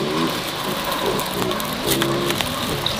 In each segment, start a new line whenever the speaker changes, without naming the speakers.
Thank you.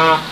Yeah.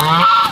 Ah!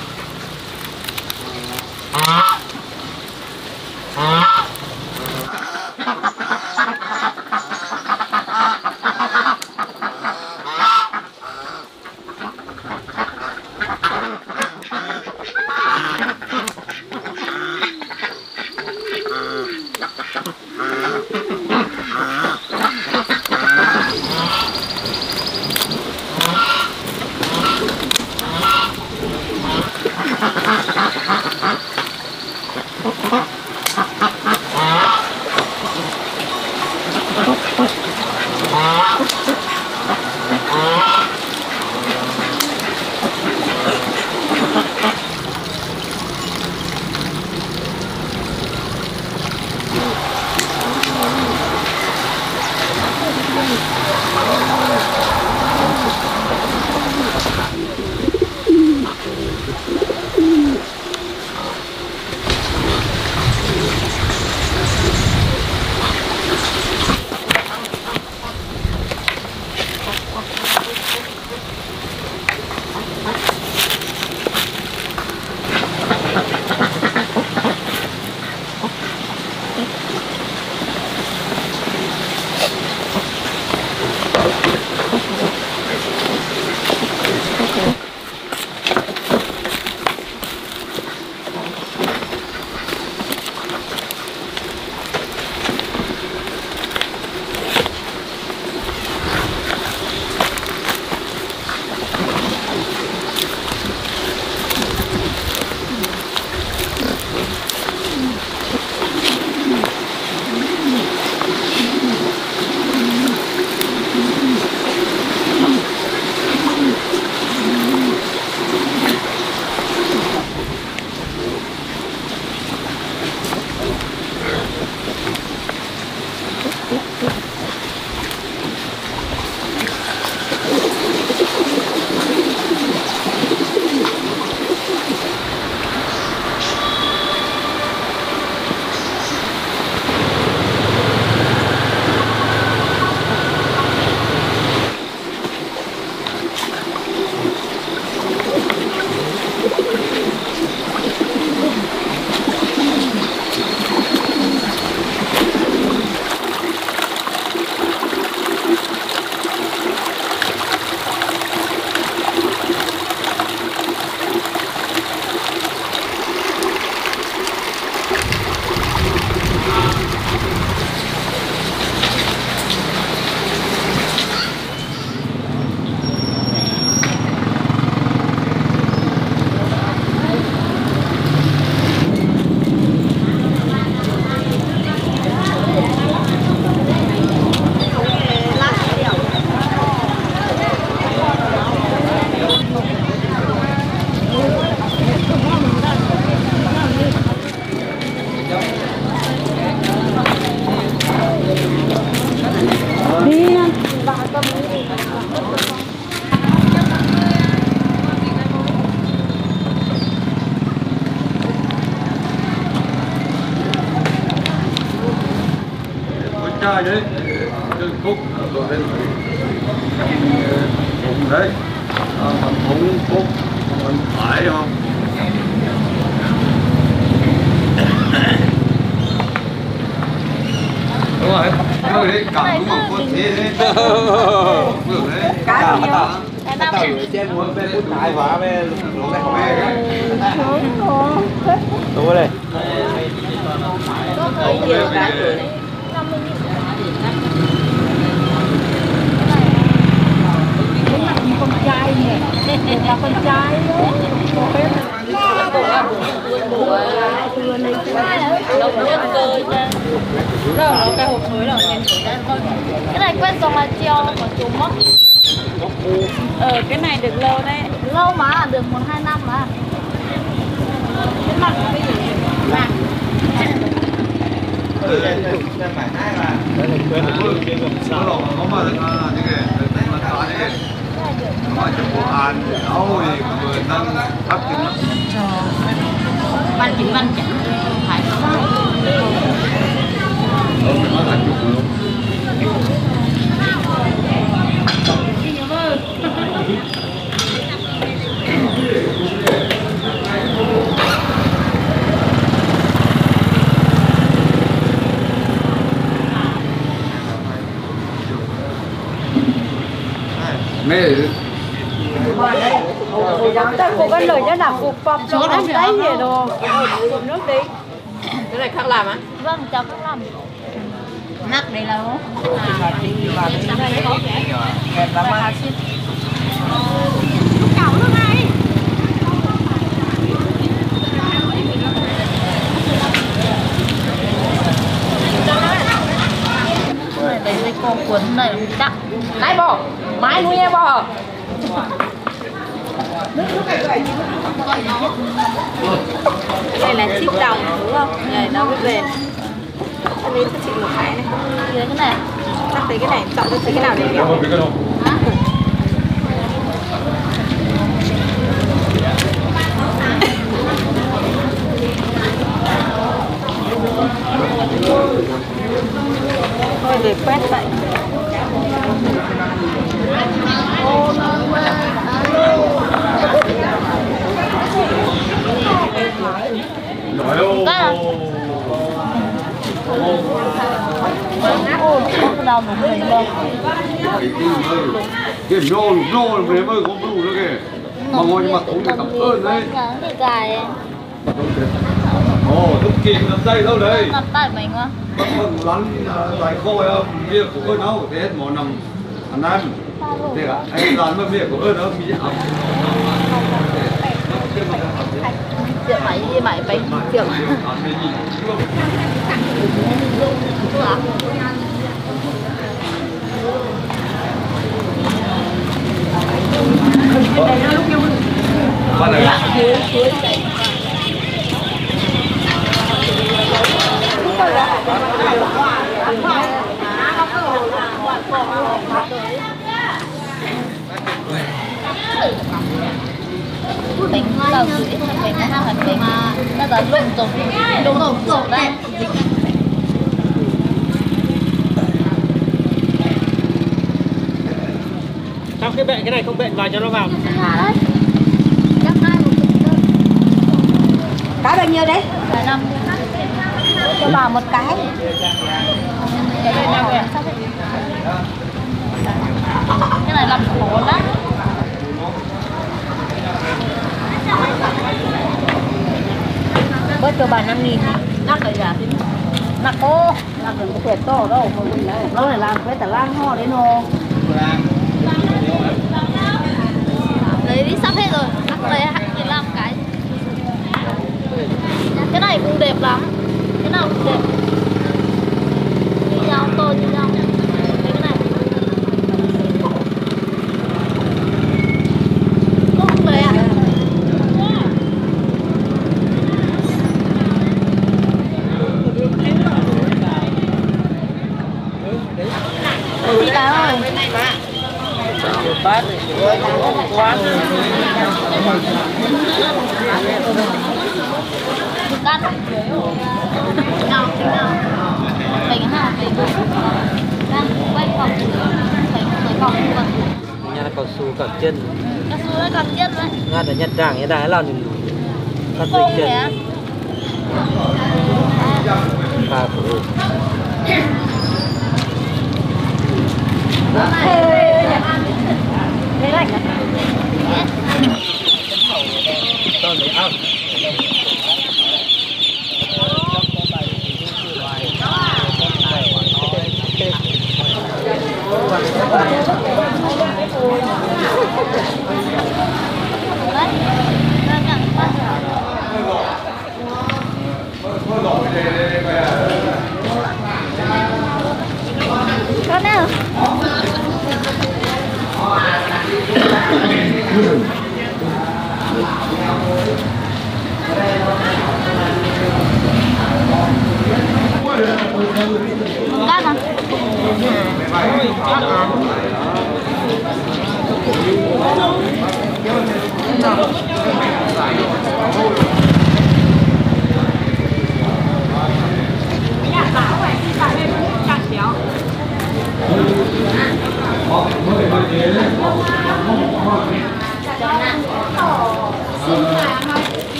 Được
một hai năm mà.
Cái mặt cái gì mặt
Nó lộn nó mà là cái cái mà ta cái mà trong bộ an áo thì người đang hấp dẫn lắm
văn chữ văn chẳng phải
Ờ, nó thành chục luôn mẹ
chắc cô con lời nhất là cục bọc cho nó đấy gì đồ nước đi cái này khác làm á?
Vâng cháu cũng làm.
Nắc đây là không
này lấy dây co cuốn này là chắc
nãy bò mãi nuôi em bò. Đây là chip đồng đúng không? Này nó mới về. Anh ấy cho chị một cái này.
Dưới cái này.
Chắc thấy cái này chọn cho chị cái nào để
đâu
thôi để quét vậy
nói đâu
ô có đầu một mình đâu
cái nô nô về mới không đủ nữa kìa. Mà ngồi nhưng mà cũng được cảm ơn đấy. ồ thức kìm làm tay đâu đấy
ngập tay mình quá.
Vâng lăn lại khôi việc của ơn đâu thế hết món nằm anh em thế cả anh làm mà việc của ơn đâu mi ẩm.
Triệu mấy gì mấy mấy triệu
Bắt đầu
mình đầu chữ ít hơn mình hai ta đã lùng tục lùng đây
Trong cái bệ, cái này không bệ, vào cho nó vào.
cá
cái bao nhiêu đấy?
Năm
cho vào một cái.
Cái này cái này làm khổ lắm
bớt cho bà năm nghìn. Nắc rồi giả tính nắc ô. Nắc đừng có thiệt to đâu mà mình này nó này làm cái tà lan ho đấy nô
đi sắp hết rồi. Cắt lấy hai mươi lăm cái. Cái này cũng đẹp lắm. Cái nào cũng đẹp. Như nhau to như nhau. Chị bà ơi
Bát quán.
Thực ăn nào nào mình ha mình đang quay vòng phải phải vòng vòng
Nhà là cầu su cầu chân.
cái số đấy còn chết đấy
Nga là nhặt đảng như đá là nhìn. Thật
không
chân.
kìa
Phà phụ.
thế lạnh à
Con lấy Thank
you đang nhận bắt
Nó lộn về đây đây bây giờ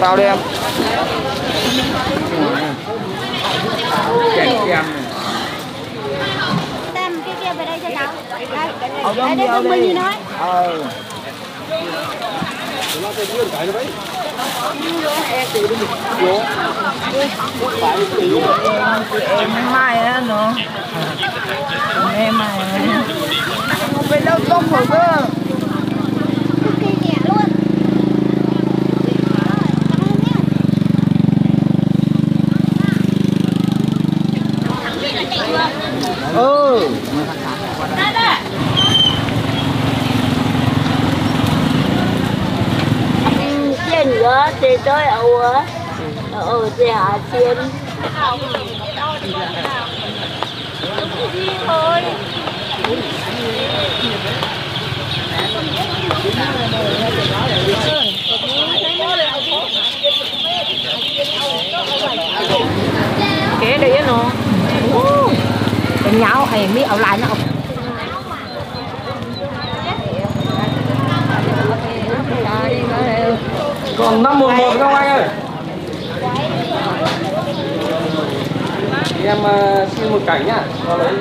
Tao đi em. Chèn kem này.
Đem cái kia về đây cho cháu. Đây, đây, đây, đây, mình nói.
Ờ.
em mai á nó em mai không biết đâu tông rồi cơ
Cực kỳ nhẹ luôn.
Ừ.
trên nữa thì tới ẩu á ở thì hạ trên. Kế đấy nó cái nhau hay mi ẩu lại nó
Còn 511 không anh ơi? Em uh, xin một cảnh nhá. Vào lấy